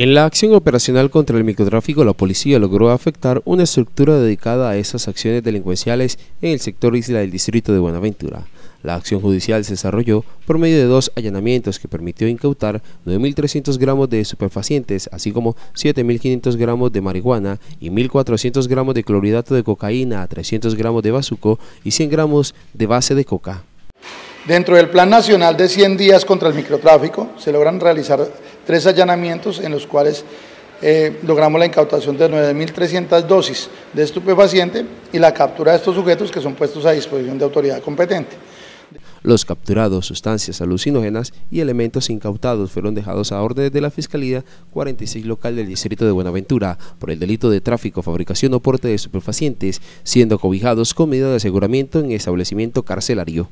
En la acción operacional contra el microtráfico, la policía logró afectar una estructura dedicada a esas acciones delincuenciales en el sector isla del distrito de Buenaventura. La acción judicial se desarrolló por medio de dos allanamientos que permitió incautar 9.300 gramos de superfacientes, así como 7.500 gramos de marihuana y 1.400 gramos de clorhidrato de cocaína, 300 gramos de bazuco y 100 gramos de base de coca. Dentro del Plan Nacional de 100 días contra el microtráfico se logran realizar tres allanamientos en los cuales eh, logramos la incautación de 9.300 dosis de estupefaciente y la captura de estos sujetos que son puestos a disposición de autoridad competente. Los capturados, sustancias alucinógenas y elementos incautados fueron dejados a órdenes de la Fiscalía 46 local del distrito de Buenaventura por el delito de tráfico, fabricación o porte de estupefacientes, siendo cobijados con medida de aseguramiento en establecimiento carcelario.